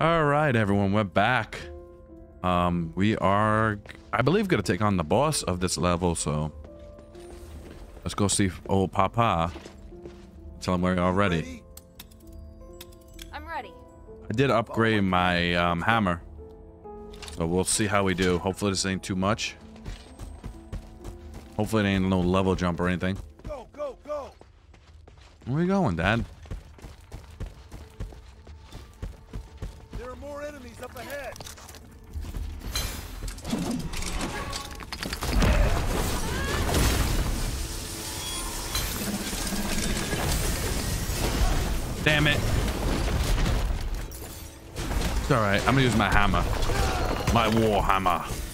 All right, everyone, we're back. Um, we are, I believe, gonna take on the boss of this level. So let's go see old Papa. Tell him we're all ready. I'm ready. I did upgrade my um, hammer, so we'll see how we do. Hopefully, this ain't too much. Hopefully, it ain't no level jump or anything. Go, go, go! Where are we going, Dad? Gonna use my hammer. My war hammer.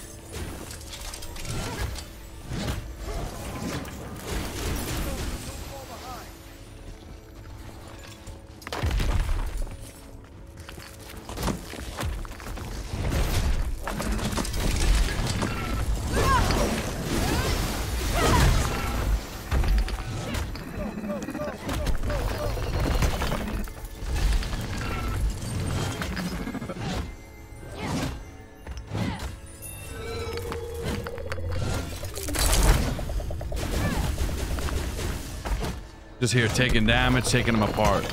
Just here taking damage, taking them apart.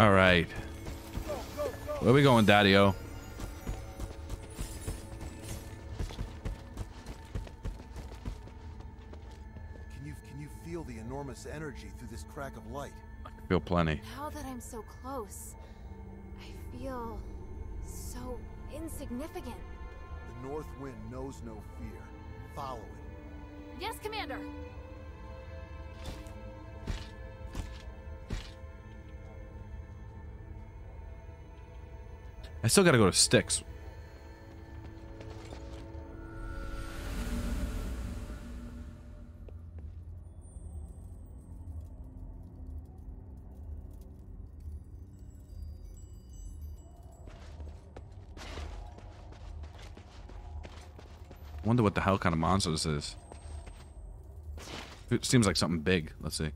Alright. Where we going, Daddy-O? Can you can you feel the enormous energy through this crack of light? I feel plenty. Now that I'm so close, I feel so insignificant. The north wind knows no fear. Follow it. Yes, Commander. I still gotta go to Styx. Wonder what the hell kind of monster this is. It seems like something big. Let's see.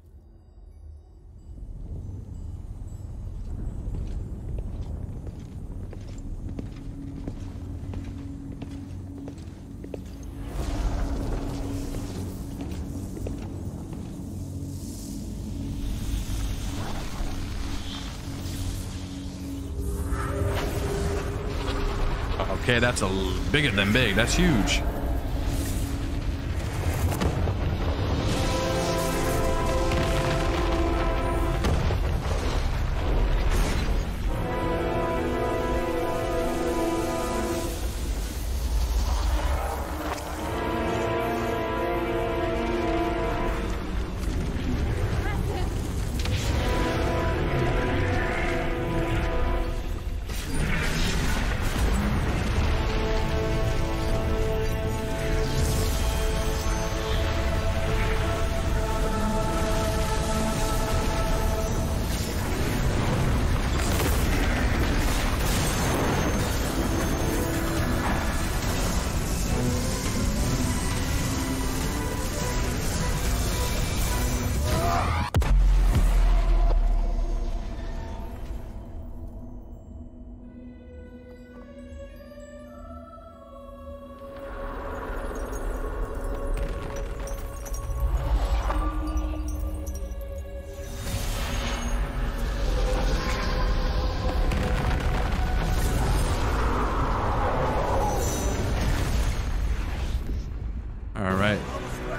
Okay, that's a bigger than big. That's huge.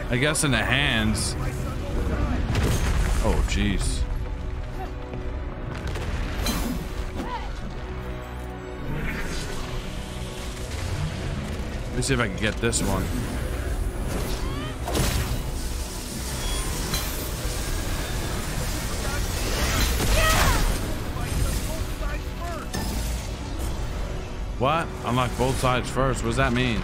I guess in the hands. Oh, jeez. Let me see if I can get this one. What? Unlock both sides first. What does that mean?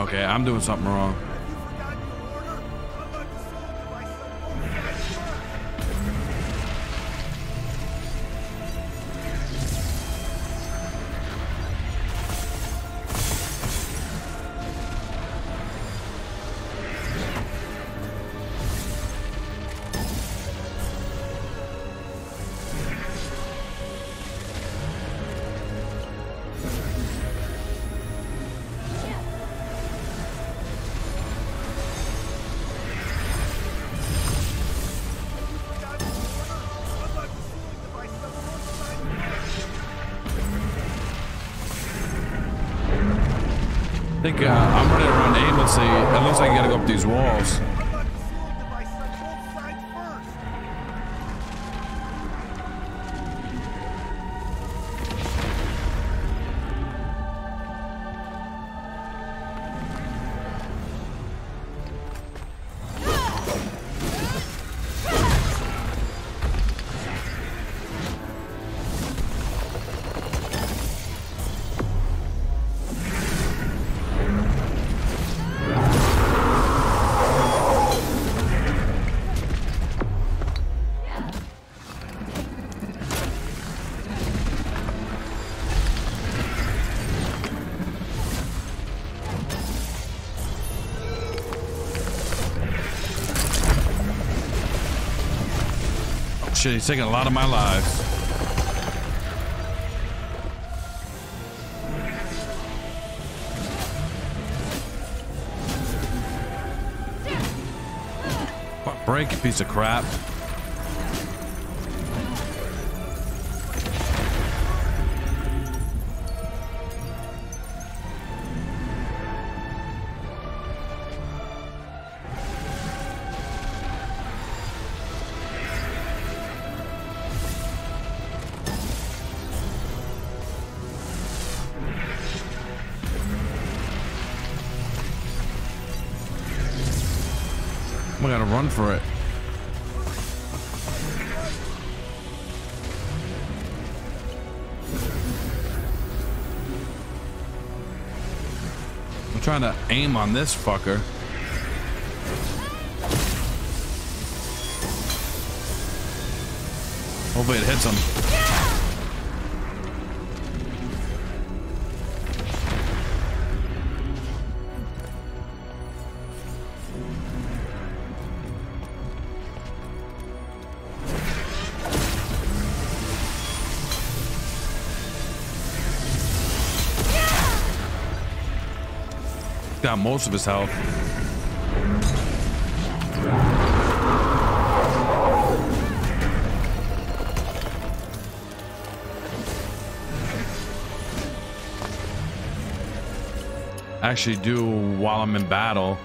Okay, I'm doing something wrong. Walls. Shit, he's taking a lot of my lives. Break, piece of crap. I gotta run for it. I'm trying to aim on this fucker. Hopefully it hits him. Got most of his health. Actually do while I'm in battle.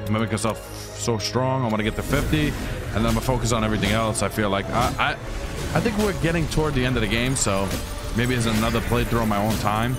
I'm gonna make myself so strong. I want to get to 50 and then I'm gonna focus on everything else. I feel like I, I, I think we're getting toward the end of the game. So maybe it's another playthrough on my own time.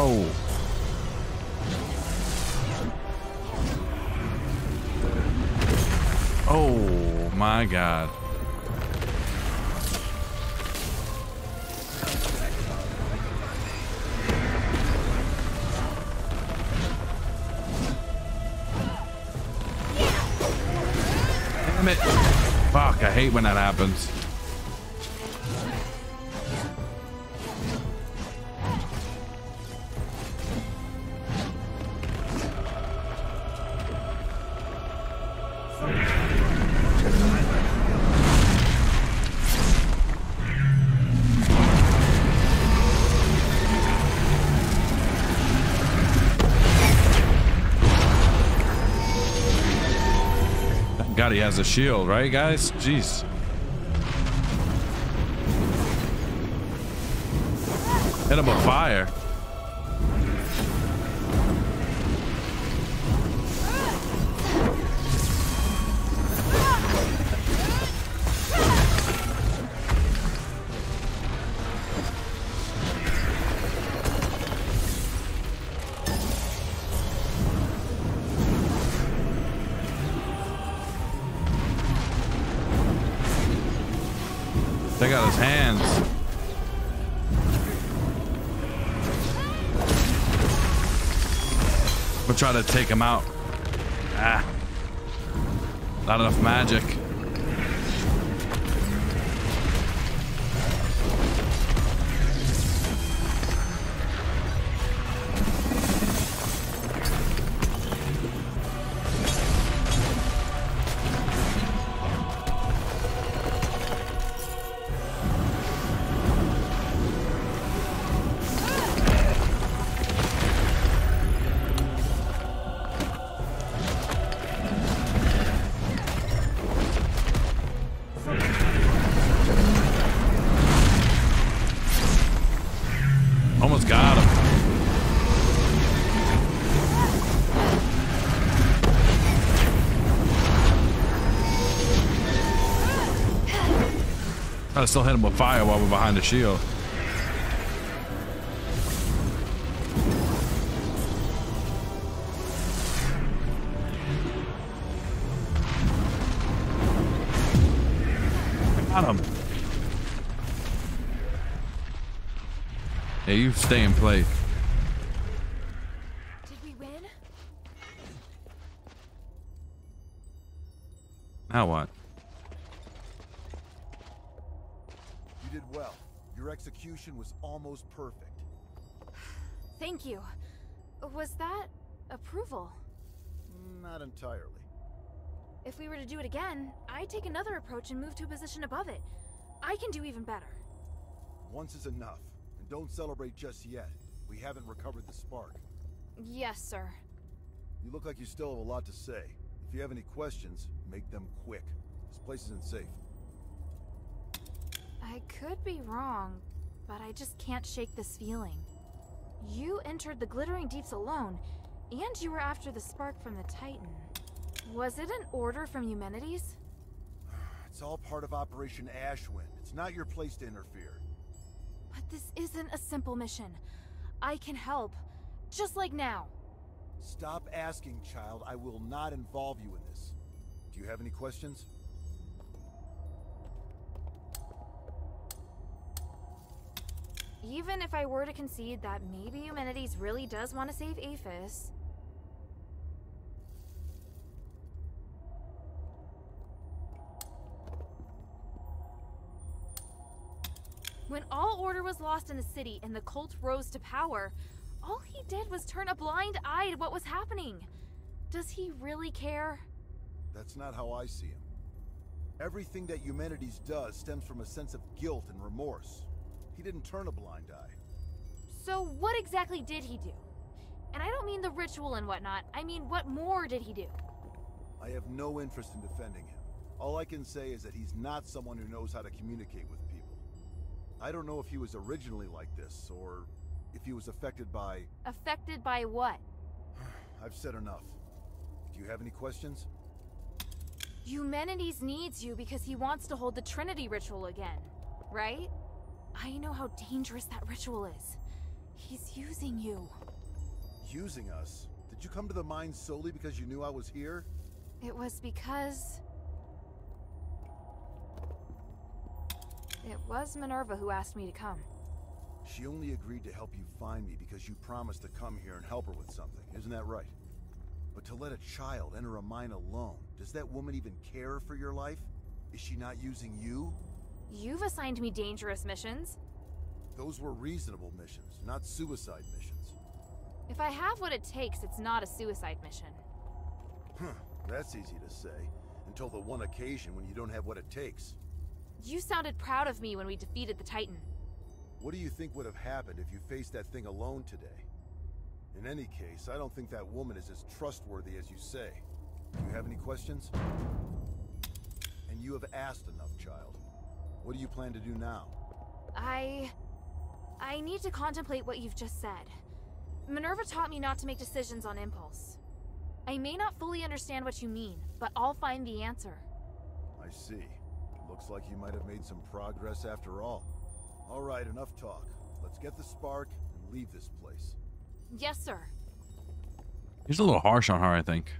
Oh. Oh my god. Damn it. Fuck, I hate when that happens. He has a shield, right, guys? Jeez. Hit him with fire. Try to take him out. Ah. Not enough magic. Almost got him. To still hit him with fire while we're behind the shield. You stay in place. Did we win? Now what? You did well. Your execution was almost perfect. Thank you. Was that approval? Not entirely. If we were to do it again, I'd take another approach and move to a position above it. I can do even better. Once is enough. Don't celebrate just yet. We haven't recovered the spark. Yes, sir. You look like you still have a lot to say. If you have any questions, make them quick. This place isn't safe. I could be wrong, but I just can't shake this feeling. You entered the Glittering Deeps alone, and you were after the spark from the Titan. Was it an order from Eumenides? It's all part of Operation Ashwind. It's not your place to interfere. But this isn't a simple mission. I can help, just like now. Stop asking, child. I will not involve you in this. Do you have any questions? Even if I were to concede that maybe Eumenides really does want to save Aphes, When all order was lost in the city and the cult rose to power, all he did was turn a blind eye to what was happening. Does he really care? That's not how I see him. Everything that Eumenides does stems from a sense of guilt and remorse. He didn't turn a blind eye. So, what exactly did he do? And I don't mean the ritual and whatnot, I mean, what more did he do? I have no interest in defending him. All I can say is that he's not someone who knows how to communicate with. I don't know if he was originally like this, or if he was affected by... Affected by what? I've said enough. Do you have any questions? Eumenides needs you because he wants to hold the Trinity ritual again, right? I know how dangerous that ritual is. He's using you. Using us? Did you come to the mine solely because you knew I was here? It was because... It was Minerva who asked me to come. She only agreed to help you find me because you promised to come here and help her with something, isn't that right? But to let a child enter a mine alone, does that woman even care for your life? Is she not using you? You've assigned me dangerous missions. Those were reasonable missions, not suicide missions. If I have what it takes, it's not a suicide mission. Huh, that's easy to say. Until the one occasion when you don't have what it takes. You sounded proud of me when we defeated the Titan. What do you think would have happened if you faced that thing alone today? In any case, I don't think that woman is as trustworthy as you say. Do you have any questions? And you have asked enough, child. What do you plan to do now? I... I need to contemplate what you've just said. Minerva taught me not to make decisions on impulse. I may not fully understand what you mean, but I'll find the answer. I see. Looks like you might have made some progress after all. All right, enough talk. Let's get the spark and leave this place. Yes, sir. He's a little harsh on her, I think.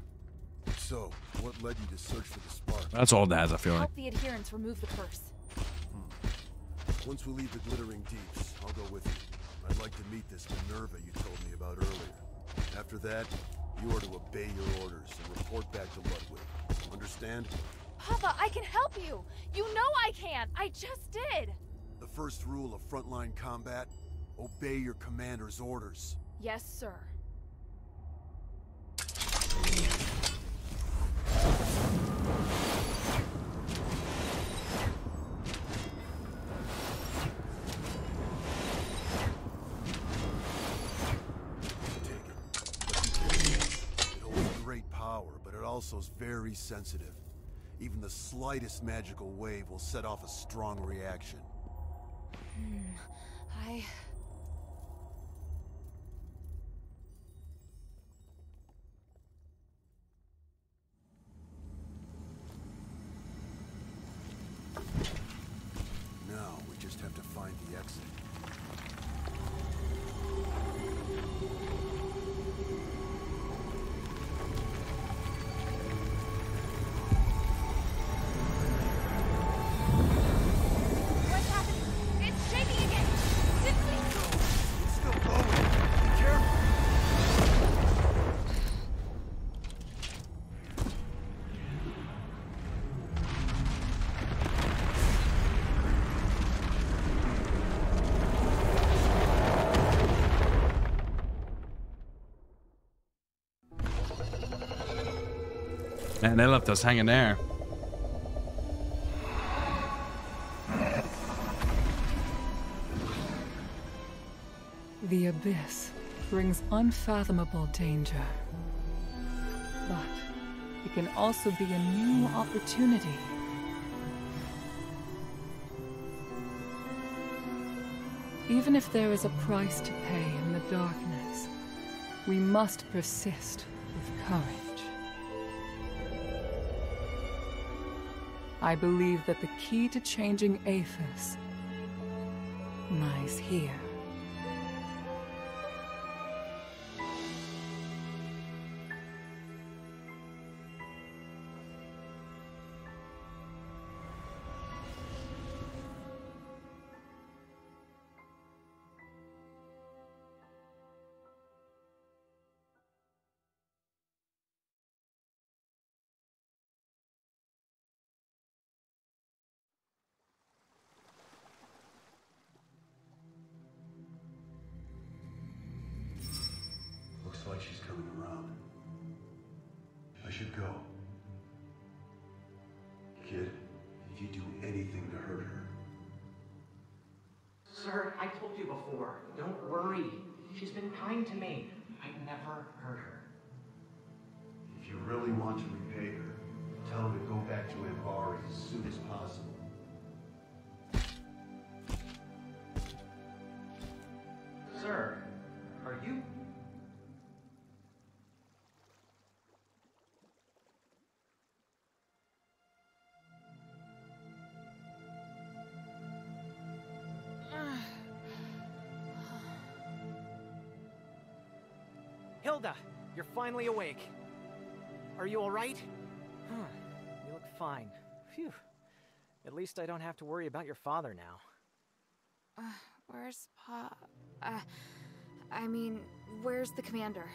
So, what led you to search for the spark? That's all Daz, I feel like. Help the adherents remove the curse. Hmm. Once we leave the Glittering Deeps, I'll go with you. I'd like to meet this Minerva you told me about earlier. After that, you are to obey your orders and report back to Ludwig. Understand? Papa, I can help you! You know I can! I just did! The first rule of frontline combat, obey your commander's orders. Yes, sir. Take it. It holds great power, but it also is very sensitive. Even the slightest magical wave will set off a strong reaction. Hmm. I... And they left us hanging there. The abyss brings unfathomable danger. But it can also be a new opportunity. Even if there is a price to pay in the darkness, we must persist with courage. I believe that the key to changing Aphes lies here. sir, I told you before. Don't worry. She's been kind to me. I never hurt her. If you really want to repay her, tell her to go back to Ambari as soon as possible. Sir, Hilda, you're finally awake. Are you alright? Huh. You look fine. Phew. At least I don't have to worry about your father now. Uh, where's Pa... Uh, I mean, where's the commander?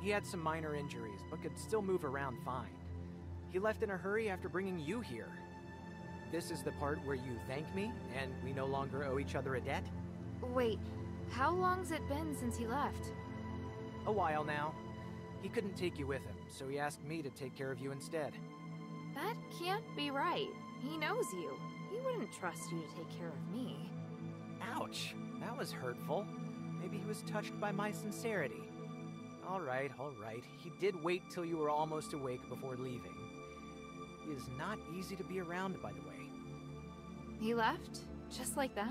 He had some minor injuries, but could still move around fine. He left in a hurry after bringing you here. This is the part where you thank me, and we no longer owe each other a debt? Wait, how long's it been since he left? A while now. He couldn't take you with him, so he asked me to take care of you instead. That can't be right. He knows you. He wouldn't trust you to take care of me. Ouch. That was hurtful. Maybe he was touched by my sincerity. All right, all right. He did wait till you were almost awake before leaving. He is not easy to be around, by the way. He left? Just like that?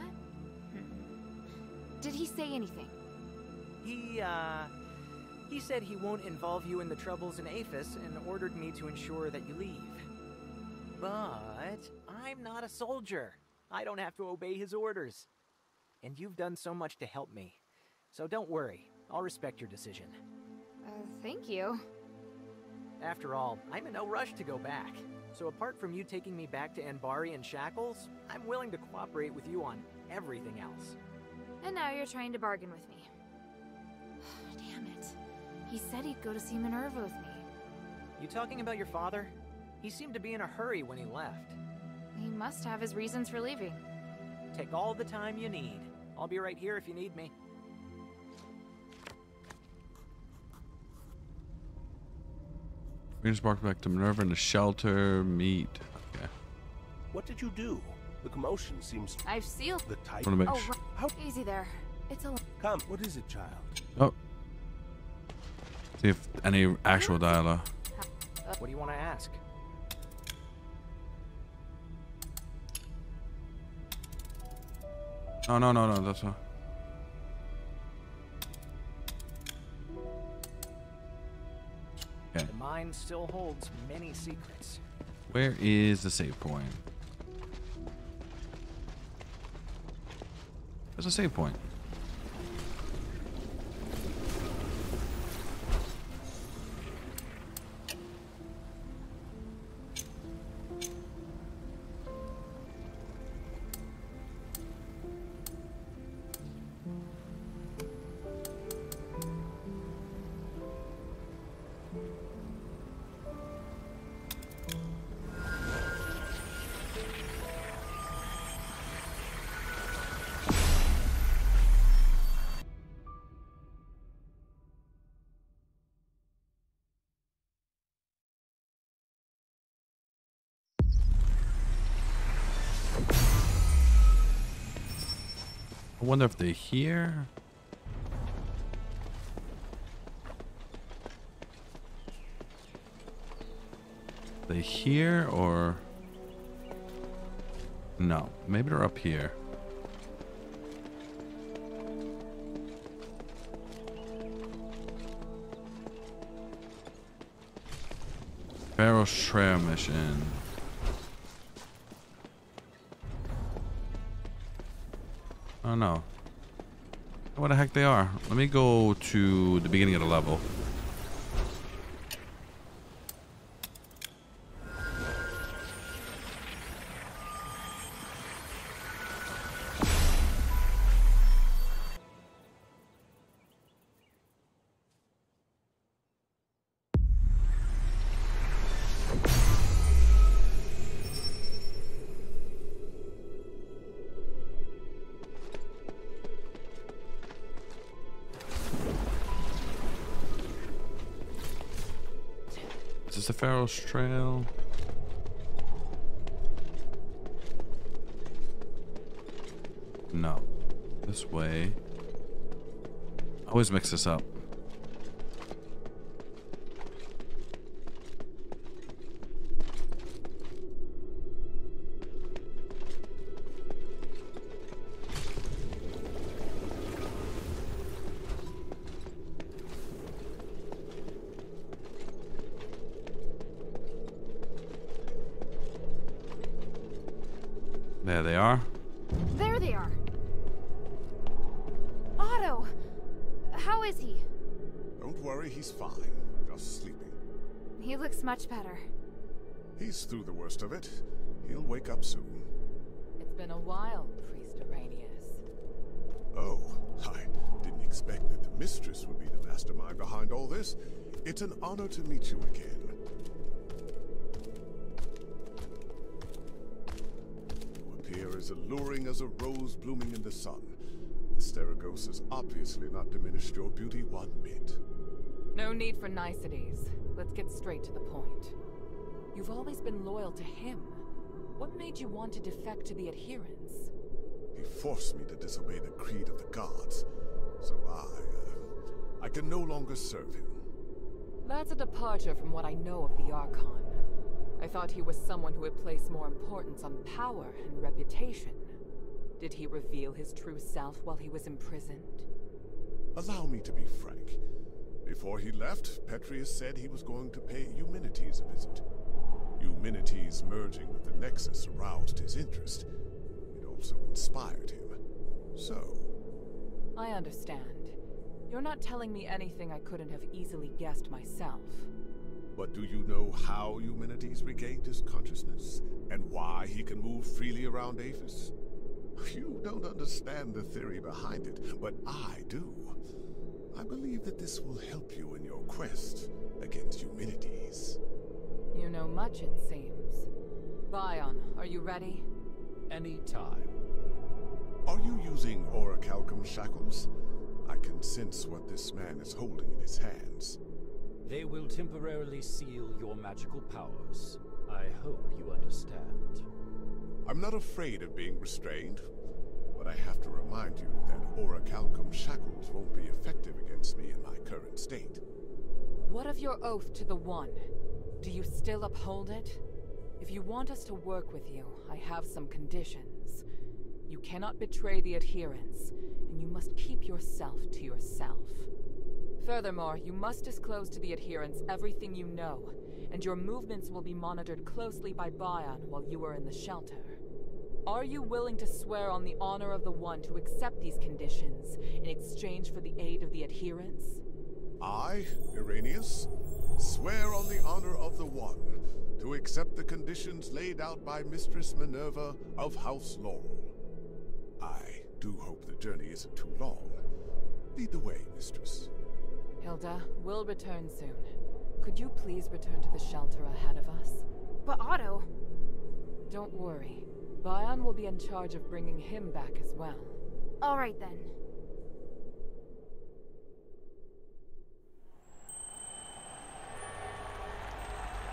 Hmm. Did he say anything? He, uh, he said he won't involve you in the troubles in Aphes and ordered me to ensure that you leave. But I'm not a soldier. I don't have to obey his orders. And you've done so much to help me. So don't worry. I'll respect your decision. Uh, thank you. After all, I'm in no rush to go back. So apart from you taking me back to Anbari in shackles, I'm willing to cooperate with you on everything else. And now you're trying to bargain with me. Damn it. He said he'd go to see Minerva with me. You talking about your father? He seemed to be in a hurry when he left. He must have his reasons for leaving. Take all the time you need. I'll be right here if you need me. Bring Spark back to Minerva in the shelter. Meet. Okay. What did you do? The commotion seems I've sealed. the tight. Want to make Oh, sure. right. easy there. It's a. Come, what is it, child? Oh. See if any actual dialogue. What do you want to ask? No, no, no, no. That's not. Okay. The mine still holds many secrets. Where is the save point? There's a save point. Wonder if they're here. They here or no? Maybe they're up here. Pharaoh's Trail mission. Oh no. What the heck they are? Let me go to the beginning of the level. Pharaoh's Trail? No. This way. I always mix this up. There they are. There they are. Otto! How is he? Don't worry, he's fine. Just sleeping. He looks much better. He's through the worst of it. He'll wake up soon. It's been a while, Priest Irenaeus. Oh, I didn't expect that the mistress would be the mastermind behind all this. It's an honor to meet you again. Alluring as a rose blooming in the sun. Asterigos has obviously not diminished your beauty one bit. No need for niceties. Let's get straight to the point. You've always been loyal to him. What made you want to defect to the adherents? He forced me to disobey the creed of the gods, so I, uh, I can no longer serve him. That's a departure from what I know of the Archon. I thought he was someone who would place more importance on power and reputation. Did he reveal his true self while he was imprisoned? Allow me to be frank. Before he left, Petrius said he was going to pay Eumenides a visit. Eumenides merging with the Nexus aroused his interest. It also inspired him. So, I understand. You're not telling me anything I couldn't have easily guessed myself. But do you know how Eumenides regained his consciousness? And why he can move freely around Aphes? You don't understand the theory behind it, but I do. I believe that this will help you in your quest against Eumenides. You know much, it seems. Bion, are you ready? Any time. Are you using orichalcum shackles? I can sense what this man is holding in his hands. They will temporarily seal your magical powers. I hope you understand. I'm not afraid of being restrained, but I have to remind you that orichalcum shackles won't be effective against me in my current state. What of your oath to the One? Do you still uphold it? If you want us to work with you, I have some conditions. You cannot betray the adherents, and you must keep yourself to yourself. Furthermore, you must disclose to the adherents everything you know, and your movements will be monitored closely by Bion while you are in the shelter. Are you willing to swear on the honor of the One to accept these conditions in exchange for the aid of the adherents? I, Irenaeus, swear on the honor of the One to accept the conditions laid out by Mistress Minerva of House Laurel. I do hope the journey isn't too long. Lead the way, Mistress. Hilda, we'll return soon. Could you please return to the shelter ahead of us? But Otto, Don't worry. Bion will be in charge of bringing him back as well. all right then.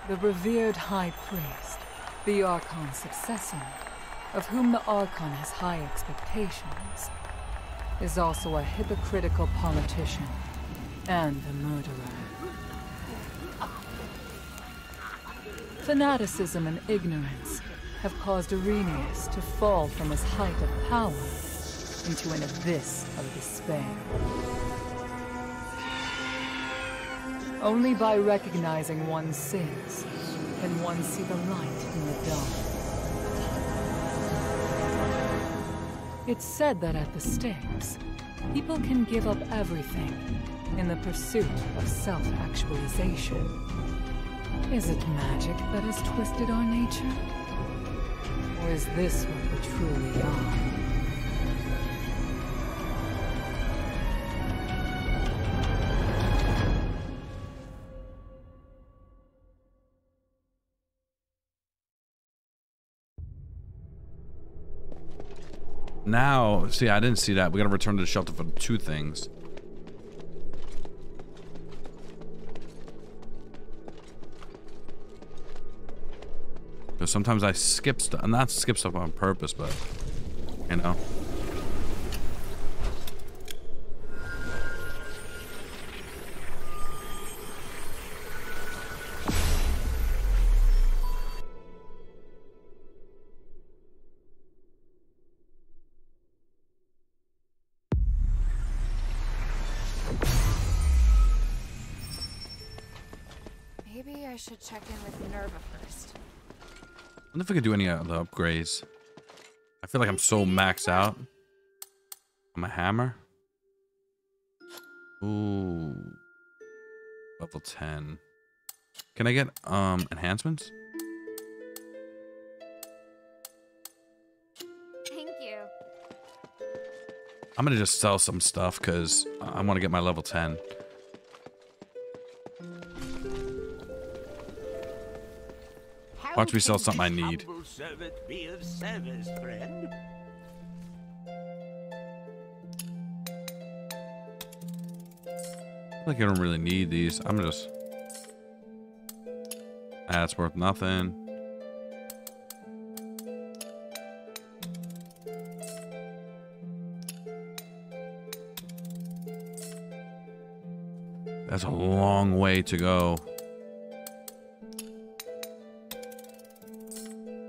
The revered High Priest, the Archon's successor, of whom the Archon has high expectations, is also a hypocritical politician and a murderer. Fanaticism and ignorance have caused Irenaeus to fall from his height of power into an abyss of despair. Only by recognizing one's sins can one see the light in the dark. It's said that at the stakes, people can give up everything in the pursuit of self-actualization. Is it magic that has twisted our nature? Or is this what we truly are? Now, see, I didn't see that. We gotta return to the shelter for two things. Sometimes I skip stuff, and not skip stuff on purpose, but you know. If we could do any of the upgrades. I feel like I'm so maxed out. I'm a hammer. Ooh. Level 10. Can I get um enhancements? Thank you. I'm gonna just sell some stuff because I want to get my level 10. Watch me sell something I need. Humble servant be of service. I feel like I don't really need these. I'm just. That's worth nothing. That's a long way to go.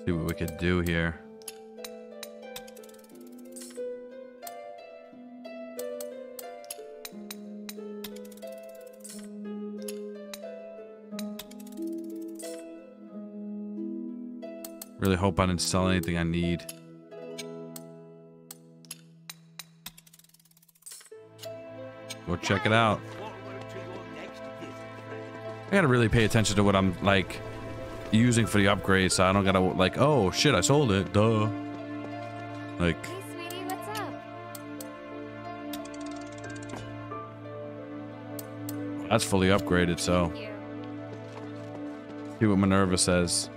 See what we could do here. Really hope I didn't sell anything I need. Go check it out. I gotta really pay attention to what I'm like using for the upgrade, so I don't gotta like, oh shit, I sold it. Duh. Like, Hey, sweetie, what's up? that's fully upgraded, so see what Minerva says.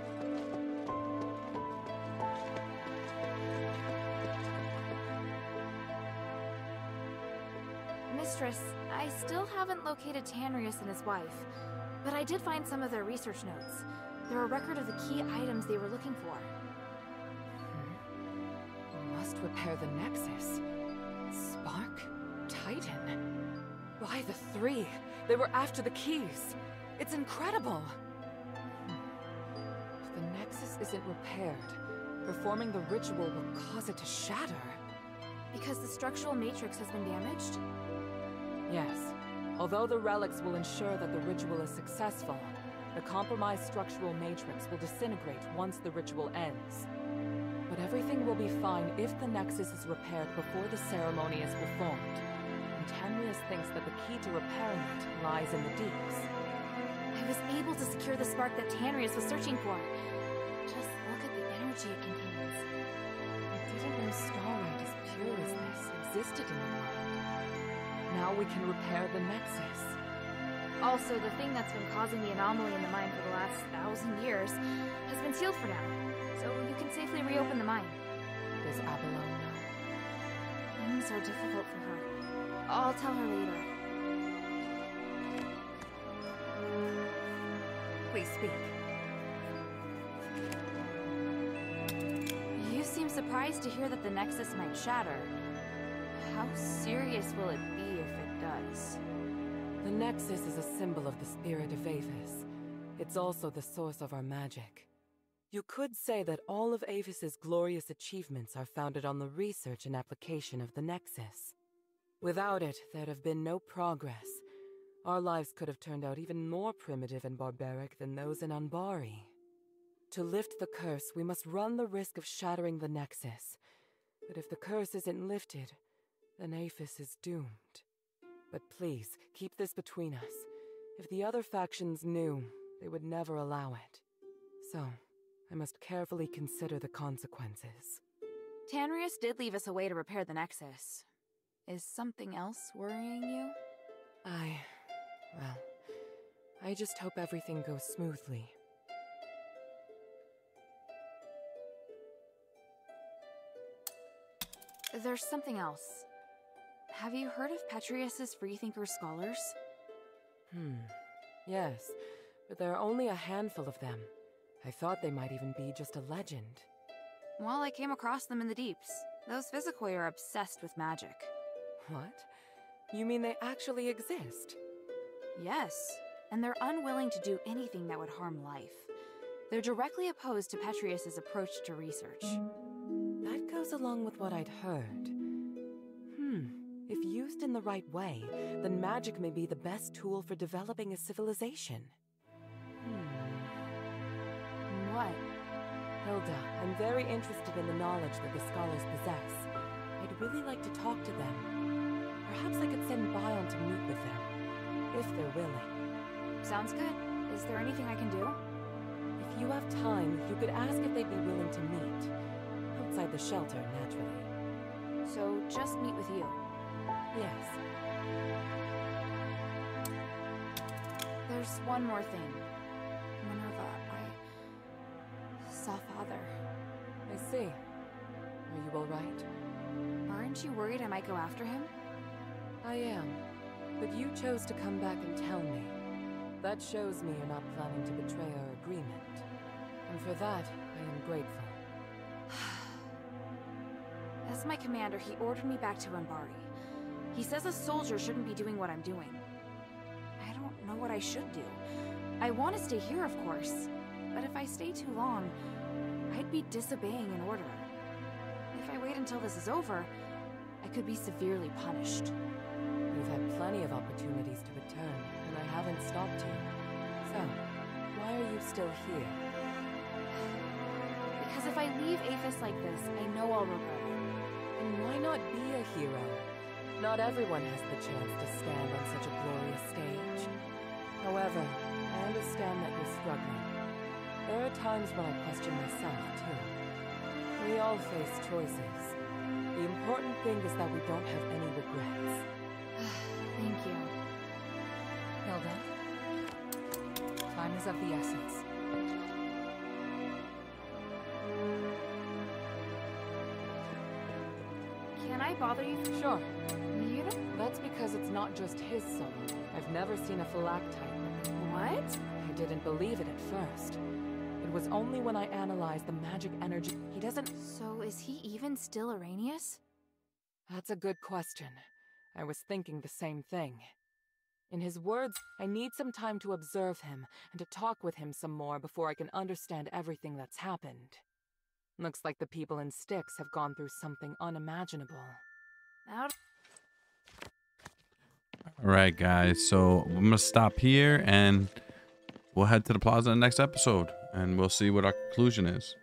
Mistress, I still haven't located Tanrius and his wife, but I did find some of their research notes. They're a record of the key items they were looking for. We must repair the Nexus. Spark? Titan? Why the three? They were after the keys. It's incredible. Hmm. If the Nexus isn't repaired, performing the ritual will cause it to shatter. Because the structural matrix has been damaged? Yes. Although the relics will ensure that the ritual is successful, the compromised structural matrix will disintegrate once the ritual ends. But everything will be fine if the Nexus is repaired before the ceremony is performed. And Tanrius thinks that the key to repairing it lies in the deeps. I was able to secure the spark that Tanrius was searching for. Just look at the energy it contains. I didn't know starlight as pure as this existed in the world. Now we can repair the Nexus. Also, the thing that's been causing the anomaly in the mine for the last thousand years has been sealed for now, so you can safely reopen the mine. Does Abalone know? Things are difficult for her. I'll tell her later. Please speak. You seem surprised to hear that the Nexus might shatter. How serious will it be if it does? The Nexus is a symbol of the spirit of Aphes. It's also the source of our magic. You could say that all of Aphes's glorious achievements are founded on the research and application of the Nexus. Without it, there'd have been no progress. Our lives could have turned out even more primitive and barbaric than those in Anbari. To lift the curse, we must run the risk of shattering the Nexus. But if the curse isn't lifted, then Aphes is doomed. But please, keep this between us. If the other factions knew, they would never allow it. So, I must carefully consider the consequences. Tanrius did leave us a way to repair the Nexus. Is something else worrying you? I. well. I just hope everything goes smoothly. There's something else. Have you heard of Petrius's Freethinker scholars? Hmm. Yes, but there are only a handful of them. I thought they might even be just a legend. Well, I came across them in the deeps. Those Physicoi are obsessed with magic. What? You mean they actually exist? Yes, and they're unwilling to do anything that would harm life. They're directly opposed to Petrius's approach to research. That goes along with what I'd heard. Used in the right way, then magic may be the best tool for developing a civilization. Hmm. What? Hilda, I'm very interested in the knowledge that the scholars possess. I'd really like to talk to them. Perhaps I could send Bion to meet with them, if they're willing. Sounds good. Is there anything I can do? If you have time, you could ask if they'd be willing to meet. Outside the shelter, naturally. So, just meet with you. Yes. There's one more thing. Minerva, I saw father. I see. Are you alright? Aren't you worried I might go after him? I am. But you chose to come back and tell me. That shows me you're not planning to betray our agreement. And for that, I am grateful. As my commander, he ordered me back to Anbari. He says a soldier shouldn't be doing what I'm doing. I don't know what I should do. I want to stay here, of course. But if I stay too long, I'd be disobeying an order. If I wait until this is over, I could be severely punished. You've had plenty of opportunities to return, and I haven't stopped you. So, why are you still here? Because if I leave Aphes like this, I know I'll regret it. And why not be a hero? Not everyone has the chance to stand on such a glorious stage. However, I understand that you're struggling. There are times when I question myself, too. We all face choices. The important thing is that we don't have any regrets. Thank you. Hilda? Time is of the essence. Can I bother you? Sure. That's because it's not just his soul. I've never seen a phylactite. What? I didn't believe it at first. It was only when I analyzed the magic energy. He doesn't. So is he even still Irenaeus? That's a good question. I was thinking the same thing. In his words, I need some time to observe him and to talk with him some more before I can understand everything that's happened. Looks like the people in Styx have gone through something unimaginable. Out. All right, guys. So I'm gonna stop here, and we'll head to the plaza in the next episode, and we'll see what our conclusion is.